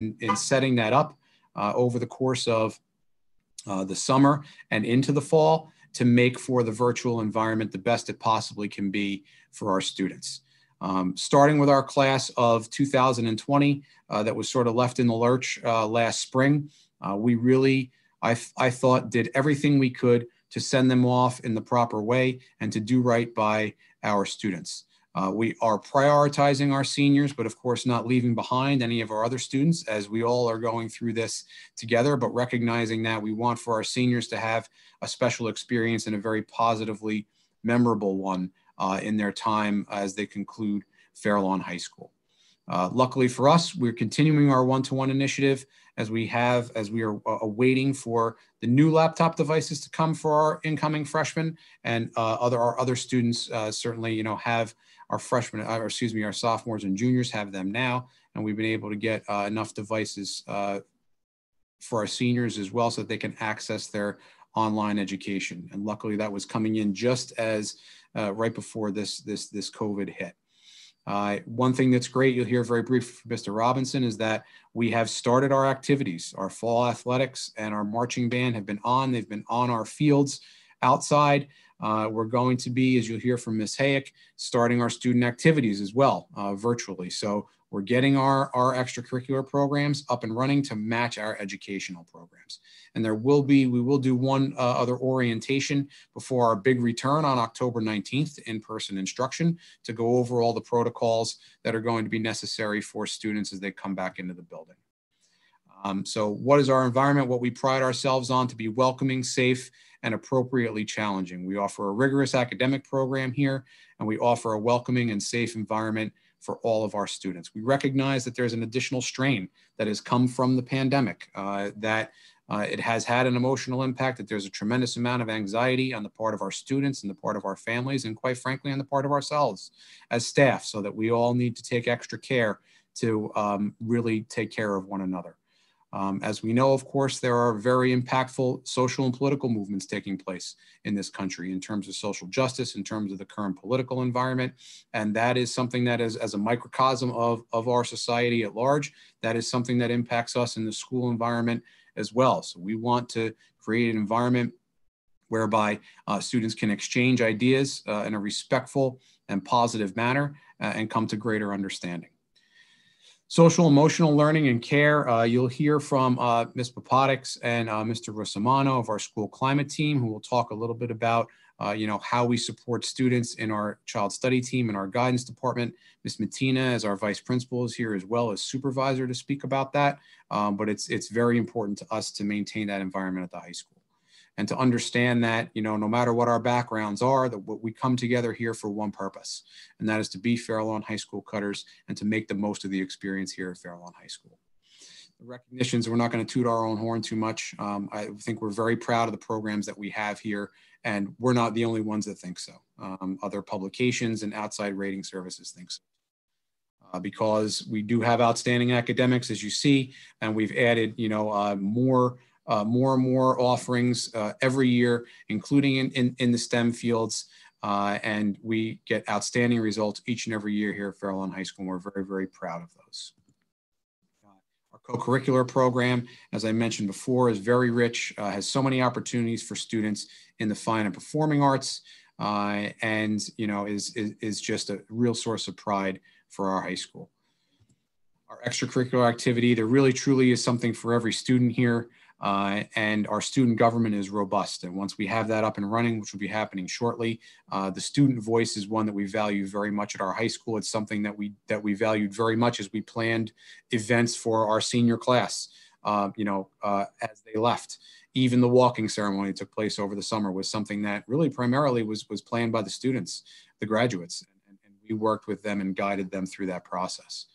in, in setting that up uh, over the course of uh, the summer and into the fall to make for the virtual environment the best it possibly can be for our students. Um, starting with our class of 2020 uh, that was sort of left in the lurch uh, last spring, uh, we really, I, I thought, did everything we could to send them off in the proper way and to do right by our students. Uh, we are prioritizing our seniors, but of course not leaving behind any of our other students as we all are going through this together, but recognizing that we want for our seniors to have a special experience and a very positively memorable one uh, in their time as they conclude Fairlawn High School. Uh, luckily for us, we're continuing our one-to-one initiative as we have, as we are uh, awaiting for the new laptop devices to come for our incoming freshmen and uh, other our other students uh, certainly, you know, have our freshmen, or excuse me, our sophomores and juniors have them now, and we've been able to get uh, enough devices uh, for our seniors as well so that they can access their online education. And luckily, that was coming in just as uh, right before this this this COVID hit. Uh, one thing that's great, you'll hear very brief from Mr. Robinson, is that we have started our activities. Our fall athletics and our marching band have been on. They've been on our fields outside. Uh, we're going to be, as you'll hear from Ms. Hayek, starting our student activities as well uh, virtually. So we're getting our, our extracurricular programs up and running to match our educational programs. And there will be, we will do one uh, other orientation before our big return on October 19th to in-person instruction to go over all the protocols that are going to be necessary for students as they come back into the building. Um, so what is our environment? What we pride ourselves on to be welcoming, safe, and appropriately challenging. We offer a rigorous academic program here, and we offer a welcoming and safe environment for all of our students. We recognize that there's an additional strain that has come from the pandemic, uh, that uh, it has had an emotional impact, that there's a tremendous amount of anxiety on the part of our students and the part of our families, and quite frankly, on the part of ourselves as staff, so that we all need to take extra care to um, really take care of one another. Um, as we know, of course, there are very impactful social and political movements taking place in this country in terms of social justice, in terms of the current political environment. And that is something that is, as a microcosm of, of our society at large, that is something that impacts us in the school environment as well. So we want to create an environment whereby uh, students can exchange ideas uh, in a respectful and positive manner uh, and come to greater understanding. Social emotional learning and care, uh, you'll hear from uh, Ms. Papadix and uh, Mr. Rosamano of our school climate team, who will talk a little bit about uh, you know, how we support students in our child study team and our guidance department. Ms. Matina, as our vice principal, is here as well as supervisor to speak about that. Um, but it's, it's very important to us to maintain that environment at the high school and to understand that, you know, no matter what our backgrounds are, that what we come together here for one purpose, and that is to be Fairlawn High School cutters and to make the most of the experience here at Fairlawn High School. The recognitions, we're not going to toot our own horn too much. Um, I think we're very proud of the programs that we have here, and we're not the only ones that think so. Um, other publications and outside rating services think so. Uh, because we do have outstanding academics, as you see, and we've added, you know, uh, more uh, more and more offerings uh, every year, including in, in, in the STEM fields. Uh, and we get outstanding results each and every year here at Fairlawn High School. And we're very, very proud of those. Uh, our co-curricular program, as I mentioned before, is very rich, uh, has so many opportunities for students in the fine and performing arts, uh, and you know is, is, is just a real source of pride for our high school. Our extracurricular activity, there really truly is something for every student here. Uh, and our student government is robust. And once we have that up and running, which will be happening shortly, uh, the student voice is one that we value very much at our high school. It's something that we that we valued very much as we planned events for our senior class. Uh, you know, uh, as they left, even the walking ceremony that took place over the summer was something that really primarily was was planned by the students, the graduates, and, and we worked with them and guided them through that process.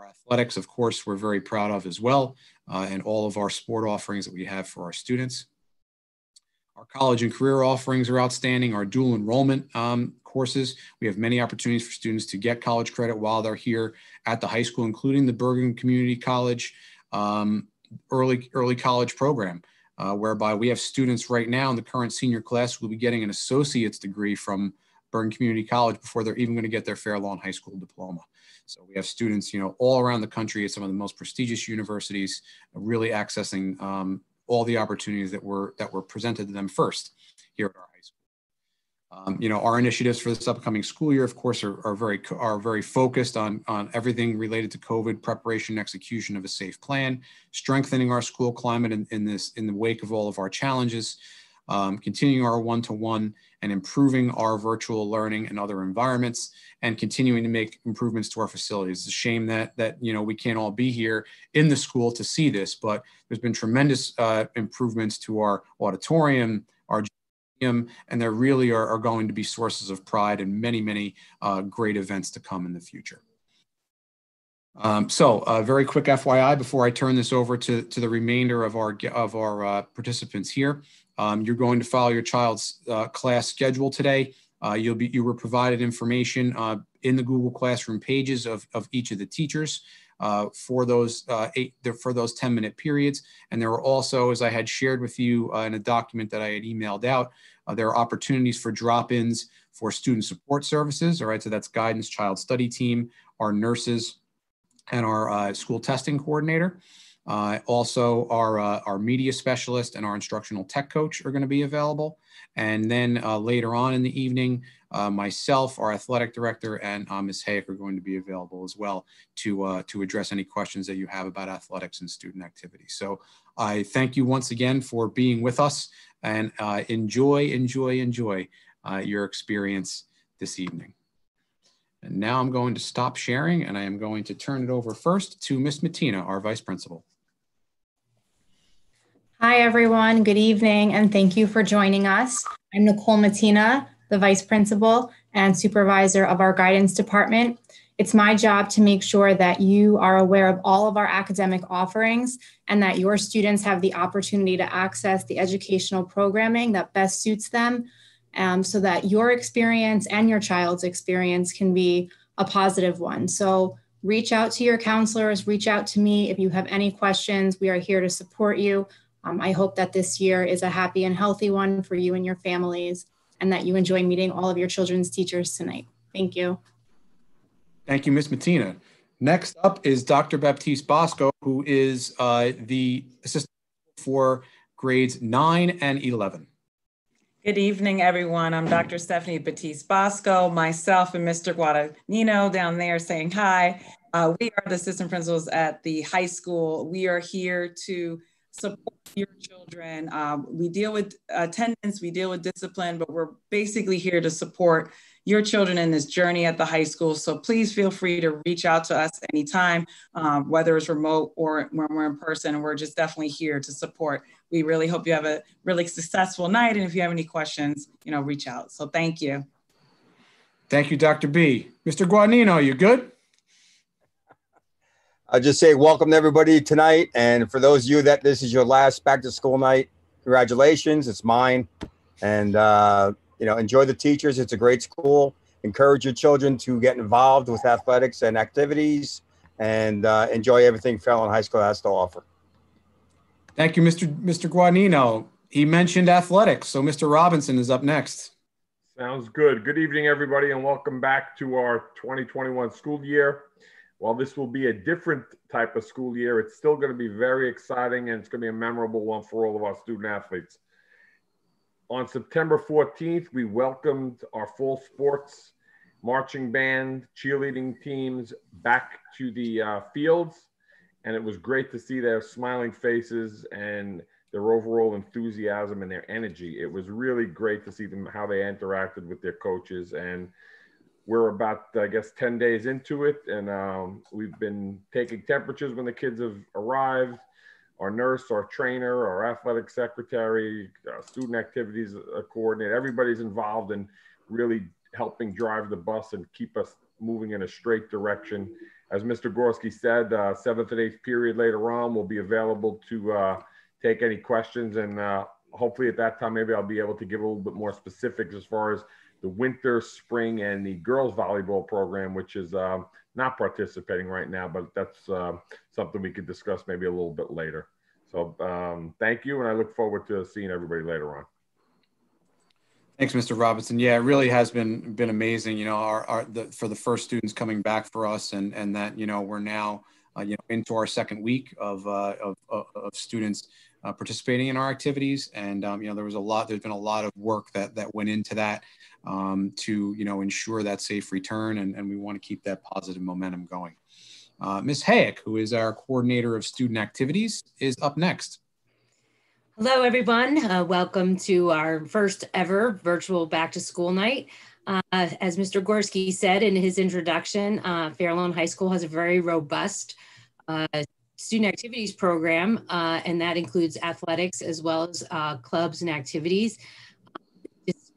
Our athletics, of course, we're very proud of as well uh, and all of our sport offerings that we have for our students. Our college and career offerings are outstanding. Our dual enrollment um, courses, we have many opportunities for students to get college credit while they're here at the high school, including the Bergen Community College um, early, early college program, uh, whereby we have students right now in the current senior class who will be getting an associate's degree from Bergen Community College before they're even going to get their Fairlawn High School diploma. So we have students, you know, all around the country at some of the most prestigious universities, really accessing um, all the opportunities that were that were presented to them first here at our high school. Um, you know, our initiatives for this upcoming school year, of course, are, are very are very focused on on everything related to COVID preparation, and execution of a safe plan, strengthening our school climate in, in this in the wake of all of our challenges, um, continuing our one-to-one and improving our virtual learning and other environments, and continuing to make improvements to our facilities. It's a shame that that you know we can't all be here in the school to see this, but there's been tremendous uh, improvements to our auditorium, our gym, and there really are, are, going to be sources of pride and many, many uh, great events to come in the future. Um, so, a uh, very quick FYI before I turn this over to, to the remainder of our of our uh, participants here. Um, you're going to follow your child's uh, class schedule today. Uh, you'll be you were provided information uh, in the Google Classroom pages of, of each of the teachers uh, for those uh, eight for those 10 minute periods. And there were also, as I had shared with you uh, in a document that I had emailed out, there are opportunities for drop-ins for student support services. All right, so that's guidance, child study team, our nurses, and our school testing coordinator. Uh, also, our, uh, our media specialist and our instructional tech coach are going to be available. And then uh, later on in the evening, uh, myself, our athletic director, and uh, Ms. Hayek are going to be available as well to, uh, to address any questions that you have about athletics and student activity. So I thank you once again for being with us and enjoy, enjoy, enjoy your experience this evening. And now I'm going to stop sharing and I am going to turn it over first to Ms. Matina, our Vice Principal. Hi, everyone. Good evening, and thank you for joining us. I'm Nicole Matina, the Vice Principal and Supervisor of our Guidance Department. It's my job to make sure that you are aware of all of our academic offerings and that your students have the opportunity to access the educational programming that best suits them um, so that your experience and your child's experience can be a positive one. So reach out to your counselors, reach out to me if you have any questions. We are here to support you. Um, I hope that this year is a happy and healthy one for you and your families, and that you enjoy meeting all of your children's teachers tonight. Thank you. Thank you, Ms. Matina. Next up is Dr. Baptiste Bosco, who is uh, the assistant for grades 9 and 11. Good evening, everyone. I'm Dr. Stephanie Baptiste Bosco, myself and Mr. Guadagnino down there saying hi. Uh, we are the assistant principals at the high school. We are here to support your children. Um, we deal with attendance, we deal with discipline, but we're basically here to support your children in this journey at the high school. So please feel free to reach out to us anytime, um, whether it's remote or when we're in person. We're just definitely here to support. We really hope you have a really successful night. And if you have any questions, you know, reach out. So thank you. Thank you, Dr. B. Mr. Guadagnino, you good? I'll just say welcome to everybody tonight. And for those of you that this is your last back to school night, congratulations. It's mine. And, uh, you know, enjoy the teachers. It's a great school. Encourage your children to get involved with athletics and activities and uh, enjoy everything Fair Lawn High School has to offer. Thank you, Mr. Mr. Guadagnino. He mentioned athletics. So Mr. Robinson is up next. Sounds good. Good evening, everybody, and welcome back to our 2021 school year while this will be a different type of school year, it's still going to be very exciting and it's going to be a memorable one for all of our student athletes. On September 14th, we welcomed our fall sports marching band, cheerleading teams back to the uh, fields. And it was great to see their smiling faces and their overall enthusiasm and their energy. It was really great to see them how they interacted with their coaches and we're about, I guess, 10 days into it, and um, we've been taking temperatures when the kids have arrived. Our nurse, our trainer, our athletic secretary, uh, student activities coordinator, everybody's involved in really helping drive the bus and keep us moving in a straight direction. As Mr. Gorski said, uh, seventh and eighth period later on will be available to uh, take any questions. And uh, hopefully at that time, maybe I'll be able to give a little bit more specifics as far as the winter, spring, and the girls volleyball program, which is um, not participating right now, but that's uh, something we could discuss maybe a little bit later. So um, thank you, and I look forward to seeing everybody later on. Thanks, Mr. Robinson. Yeah, it really has been been amazing. You know, our, our the, for the first students coming back for us, and and that you know we're now uh, you know into our second week of uh, of, of, students uh, participating in our activities, and um, you know there was a lot. There's been a lot of work that that went into that um, to you know ensure that safe return, and, and we want to keep that positive momentum going. Uh, Ms. Hayek, who is our coordinator of student activities, is up next. Hello, everyone. Uh, welcome to our first ever virtual back to school night. Uh, as Mr. Gorski said in his introduction, uh, Fair Lawn High School has a very robust uh, student activities program, uh, and that includes athletics as well as uh, clubs and activities.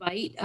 Despite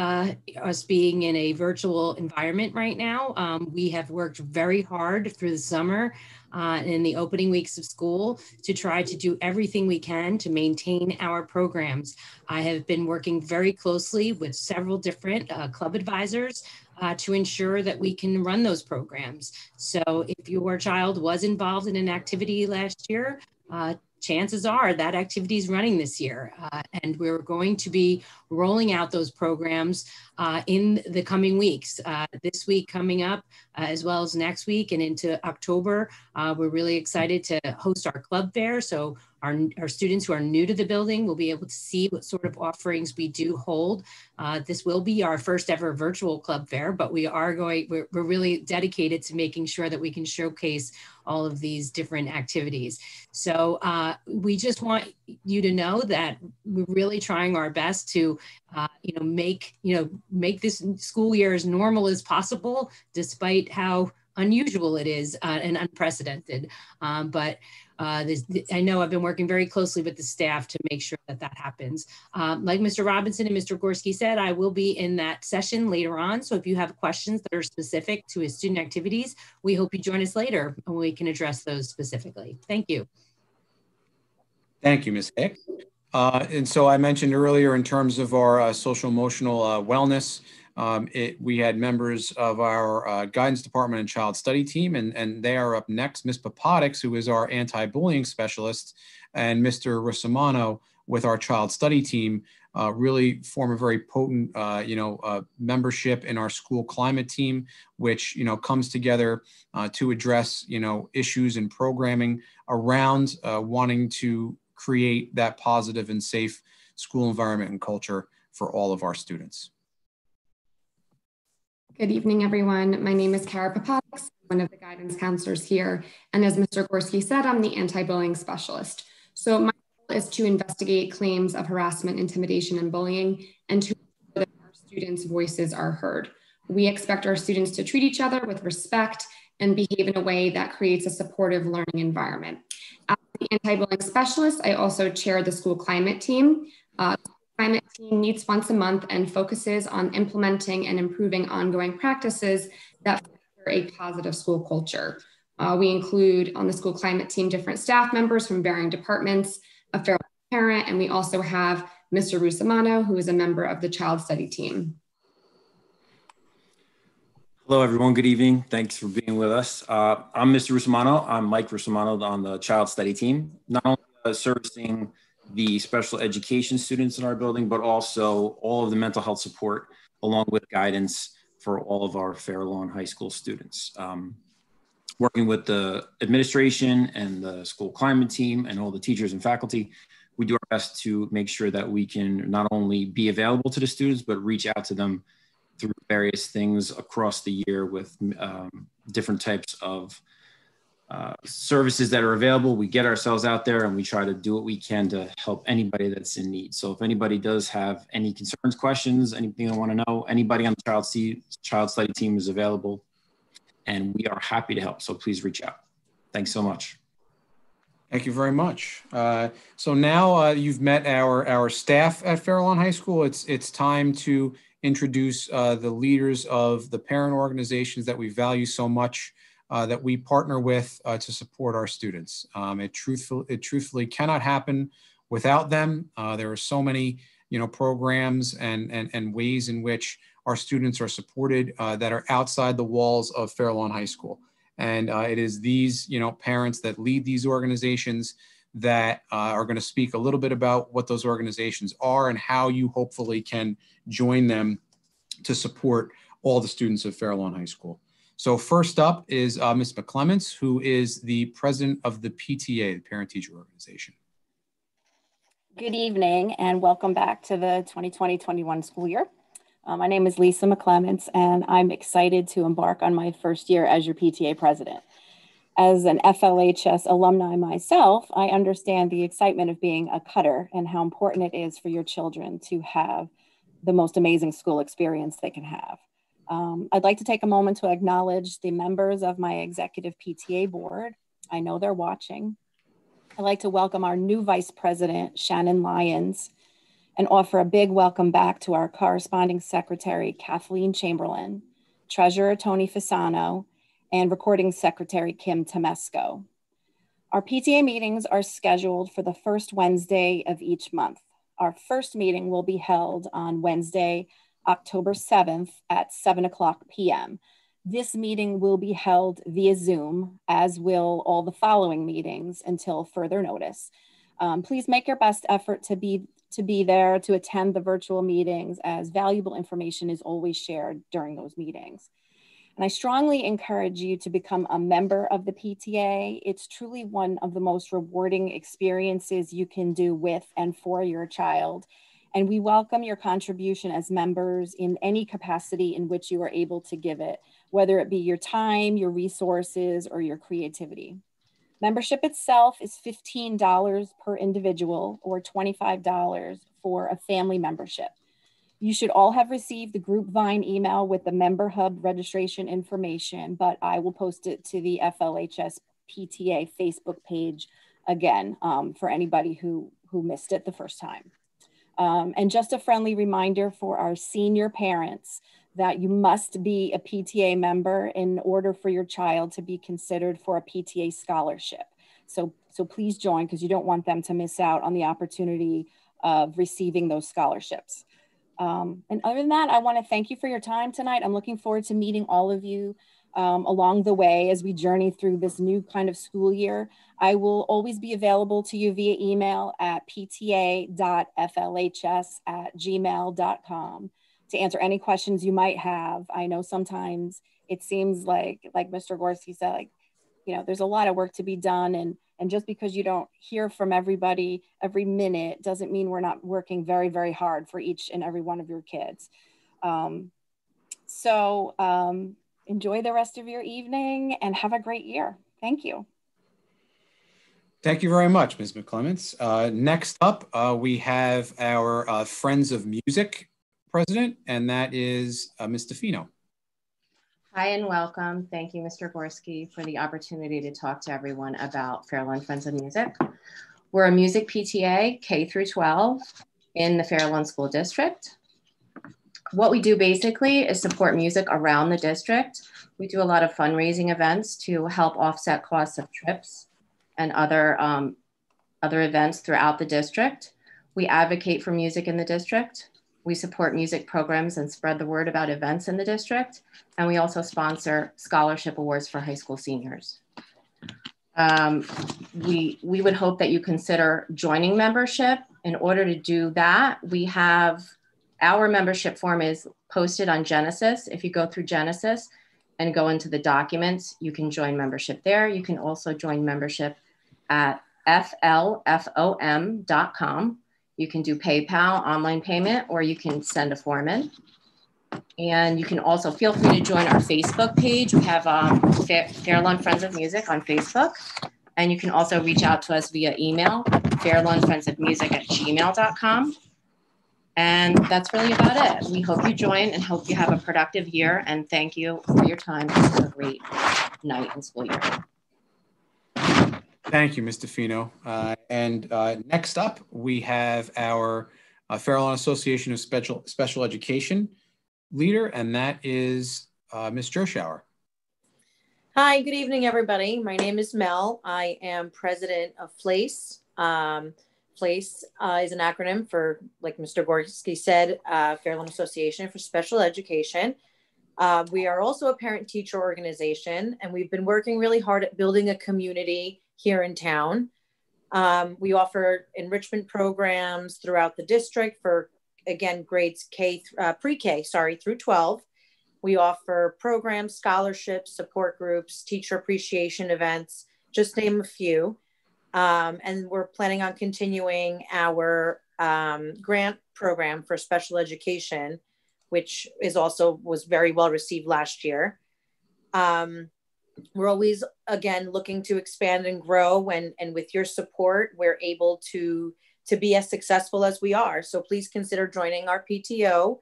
us being in a virtual environment right now, um, we have worked very hard through the summer uh, in the opening weeks of school to try to do everything we can to maintain our programs. I have been working very closely with several different uh, club advisors uh, to ensure that we can run those programs. So if your child was involved in an activity last year, uh, chances are that activity is running this year. Uh, and we're going to be rolling out those programs uh, in the coming weeks. Uh, this week coming up, uh, as well as next week and into October, uh, we're really excited to host our club fair. So our, our students who are new to the building will be able to see what sort of offerings we do hold. Uh, this will be our first ever virtual club fair, but we are going, we're, we're really dedicated to making sure that we can showcase all of these different activities. So uh, we just want you to know that we're really trying our best to, uh, you know, make, you know, make this school year as normal as possible, despite how unusual it is uh, and unprecedented. Um, but uh, I know I've been working very closely with the staff to make sure that that happens. Um, like Mr. Robinson and Mr. Gorski said, I will be in that session later on. So if you have questions that are specific to his student activities, we hope you join us later and we can address those specifically. Thank you. Thank you, Ms. Hayek. Uh, and so I mentioned earlier in terms of our uh, social emotional uh, wellness, um, it, we had members of our uh, guidance department and child study team, and, and they are up next. Ms. Papadix, who is our anti-bullying specialist, and Mr. Rosamano with our child study team uh, really form a very potent, uh, you know, membership in our school climate team, which you know comes together to address you know issues and programming around wanting to create that positive and safe school environment and culture for all of our students. Good evening, everyone. My name is Kara Papadix, one of the guidance counselors here. And as Mr. Gorski said, I'm the anti-bullying specialist. So my goal is to investigate claims of harassment, intimidation, and bullying, and to ensure that our students' voices are heard. We expect our students to treat each other with respect and behave in a way that creates a supportive learning environment. The anti-bullying specialist, I also chair the school climate team. Uh, climate team meets once a month and focuses on implementing and improving ongoing practices that foster a positive school culture. Uh, we include on the school climate team different staff members from varying departments, a fair parent, and we also have Mr. Rusamano, who is a member of the child study team. Hello, everyone. Good evening. Thanks for being with us. Uh, I'm Mr. Rusamano. I'm Mike Rusamano on the child study team, not only uh, servicing the special education students in our building, but also all of the mental health support along with guidance for all of our Fair Lawn High School students. Um, working with the administration and the school climate team and all the teachers and faculty, we do our best to make sure that we can not only be available to the students, but reach out to them through various things across the year with um, different types of uh, services that are available. We get ourselves out there and we try to do what we can to help anybody that's in need. So if anybody does have any concerns, questions, anything they want to know, anybody on the child, C- child study team is available and we are happy to help. So please reach out. Thanks so much. Thank you very much. Uh, so now uh, you've met our our staff at Fair Lawn High School. It's it's time to introduce uh, the leaders of the parent organizations that we value so much uh, that we partner with uh, to support our students. Um, it, truthful, it truthfully cannot happen without them. Uh, there are so many you know, programs and, and, and ways in which our students are supported uh, that are outside the walls of Fair Lawn High School. And uh, it is these you know, parents that lead these organizations that uh, are going to speak a little bit about what those organizations are and how you hopefully can join them to support all the students of Fair Lawn High School. So first up is uh, Ms. McClements, who is the president of the PTA, the Parent Teacher Organization. Good evening and welcome back to the 2020-21 school year. Uh, my name is Lisa McClements and I'm excited to embark on my first year as your PTA president. As an FLHS alumni myself, I understand the excitement of being a cutter and how important it is for your children to have the most amazing school experience they can have. Um, I'd like to take a moment to acknowledge the members of my executive PTA board. I know they're watching. I'd like to welcome our new Vice President, Shannon Lyons, and offer a big welcome back to our corresponding secretary, Kathleen Chamberlain, Treasurer Tony Fasano, and Recording Secretary Kim Temesco. Our PTA meetings are scheduled for the first Wednesday of each month. Our first meeting will be held on Wednesday, October 7th at 7 o'clock p.m. This meeting will be held via Zoom, as will all the following meetings until further notice. Um, please make your best effort to be to be there to attend the virtual meetings as valuable information is always shared during those meetings. And I strongly encourage you to become a member of the PTA. It's truly one of the most rewarding experiences you can do with and for your child. And we welcome your contribution as members in any capacity in which you are able to give it, whether it be your time, your resources, or your creativity. Membership itself is $15 per individual or $25 for a family membership. You should all have received the Groupvine email with the Member Hub registration information, but I will post it to the FLHS PTA Facebook page again um, for anybody who, who missed it the first time. Um, and just a friendly reminder for our senior parents that you must be a PTA member in order for your child to be considered for a PTA scholarship. So, so please join because you don't want them to miss out on the opportunity of receiving those scholarships. Um, and other than that, I want to thank you for your time tonight. I'm looking forward to meeting all of you um, along the way as we journey through this new kind of school year. I will always be available to you via email at pta.flhs at gmail.com to answer any questions you might have. I know sometimes it seems like, like Mr. Gorski said, like, you know, there's a lot of work to be done and and just because you don't hear from everybody every minute doesn't mean we're not working very, very hard for each and every one of your kids. Um, so um, enjoy the rest of your evening and have a great year. Thank you. Thank you very much, Ms. McClements. Uh, next up, uh, we have our uh, Friends of Music president, and that is uh, Ms. DeFino. Hi and welcome. Thank you, Mr. Gorski, for the opportunity to talk to everyone about Fair Lawn Friends of Music. We're a music PTA K through 12 in the Fair Lawn School District. What we do basically is support music around the district. We do a lot of fundraising events to help offset costs of trips and other, um, other events throughout the district. We advocate for music in the district. We support music programs and spread the word about events in the district. And we also sponsor scholarship awards for high school seniors. Um, we, we would hope that you consider joining membership. In order to do that, we have our membership form is posted on Genesis. If you go through Genesis and go into the documents, you can join membership there. You can also join membership at flfom.com you can do PayPal, online payment, or you can send a form in. And you can also feel free to join our Facebook page. We have um, Fair Lawn Friends of Music on Facebook. And you can also reach out to us via email, fairlawnfriendsofmusic at gmail.com. And that's really about it. We hope you join and hope you have a productive year. And thank you for your time. Have a great night and school year. Thank you, Mr. Fino. Uh, and uh, next up, we have our uh, Association of Special Special Education leader, and that is uh, Ms. Droshower. Hi, good evening, everybody. My name is Mel. I am president of FLACE. Um, FLACE uh, is an acronym for, like Mr. Gorski said, uh, Fair Lawn Association for Special Education. Uh, we are also a parent teacher organization, and we've been working really hard at building a community here in town. Um, we offer enrichment programs throughout the district for, again, grades K, uh, pre-K, sorry, through 12. We offer programs, scholarships, support groups, teacher appreciation events, just name a few. Um, and we're planning on continuing our um, grant program for special education, which is also was very well received last year. Um, we're always again looking to expand and grow, and and with your support, we're able to to be as successful as we are. So please consider joining our PTO.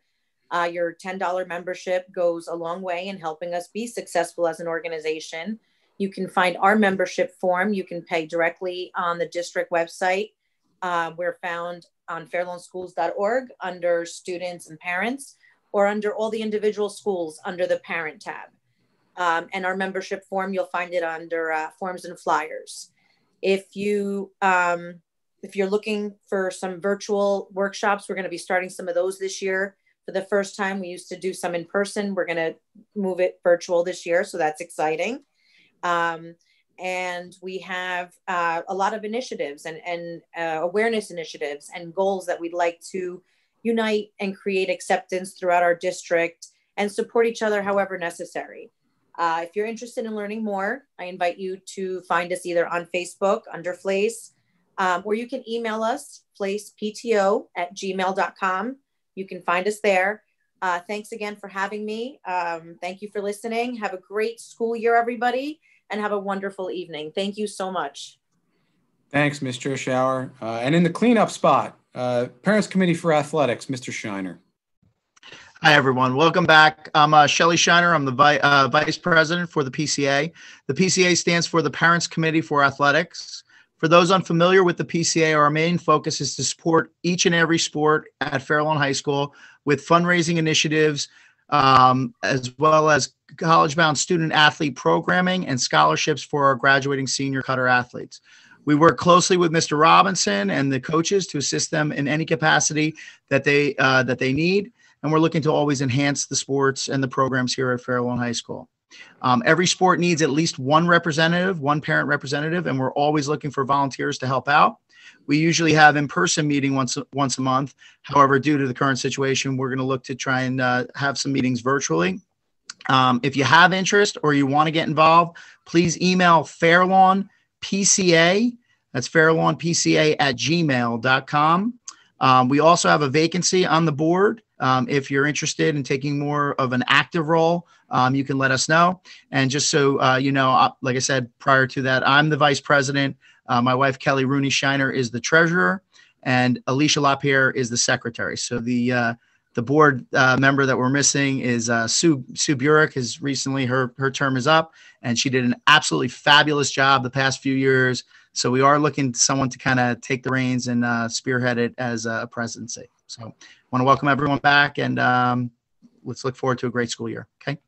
Uh, your $10 membership goes a long way in helping us be successful as an organization. You can find our membership form. You can pay directly on the district website. Uh, we're found on fairlawnschools.org under students and parents, or under all the individual schools under the parent tab. Um, and our membership form, you'll find it under uh, forms and flyers. If you um, if you're looking for some virtual workshops, we're going to be starting some of those this year. For the first time, we used to do some in person. We're going to move it virtual this year, so that's exciting. Um, and we have uh, a lot of initiatives and, and uh, awareness initiatives and goals that we'd like to unite and create acceptance throughout our district and support each other however necessary. Uh, if you're interested in learning more, I invite you to find us either on Facebook under Flace, um, or you can email us, flacepto at gmail.com. You can find us there. Uh, thanks again for having me. Um, thank you for listening. Have a great school year, everybody and have a wonderful evening. Thank you so much. Thanks, Ms. Shower. Uh, and in the cleanup spot, uh, Parents Committee for Athletics, Mr. Shiner. Hi, everyone. Welcome back. I'm uh, Shelly Shiner. I'm the vi- uh, Vice President for the PCA. The PCA stands for the Parents Committee for Athletics. For those unfamiliar with the PCA, our main focus is to support each and every sport at Fairlawn High School with fundraising initiatives um, as well as college bound student athlete programming and scholarships for our graduating senior cutter athletes. We work closely with Mr. Robinson and the coaches to assist them in any capacity that they uh, that they need, and we're looking to always enhance the sports and the programs here at Fairlawn High School. Um, every sport needs at least one representative, one parent representative, and we're always looking for volunteers to help out. We usually have in-person meeting once once a month. However, due to the current situation, we're going to look to try and uh, have some meetings virtually. Um, if you have interest or you want to get involved, please email Fairlawn PCA. That's fairlawnpca at gmail.com. Um, we also have a vacancy on the board. Um, if you're interested in taking more of an active role, um, you can let us know. And just so uh, you know, uh, like I said prior to that, I'm the vice president. Uh, my wife, Kelly Rooney Shiner, is the treasurer, and Alicia LaPierre is the secretary. So the uh, the board uh, member that we're missing is uh, Sue Sue Burek. Is recently her her term is up, and she did an absolutely fabulous job the past few years. So we are looking someone to kind of take the reins and spearhead it as a presidency. So I want to welcome everyone back, and um, let's look forward to a great school year. Okay.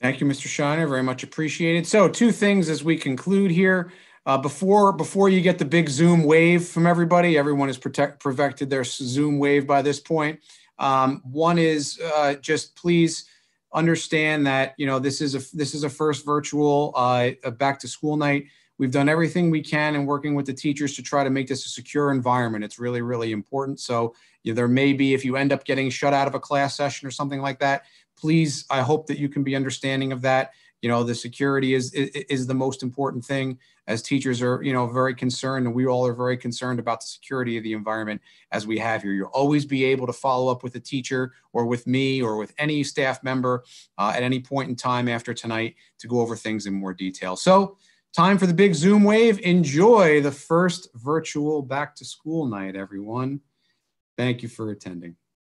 Thank you, Mr. Shiner. Very much appreciated. So, two things as we conclude here. Uh, before before you get the big Zoom wave from everybody, everyone has protect, perfected their Zoom wave by this point. Um, one is uh, just please understand that you know this is a this is a first virtual uh, back to school night. We've done everything we can in working with the teachers to try to make this a secure environment. It's really really important. So you know, there may be if you end up getting shut out of a class session or something like that. Please, I hope that you can be understanding of that you know the security is, is, is the most important thing as teachers are you know very concerned and we all are very concerned about the security of the environment as we have here you'll always be able to follow up with a teacher or with me or with any staff member uh, at any point in time after tonight to go over things in more detail so time for the big zoom wave. Enjoy the first virtual back to school night everyone. Thank you for attending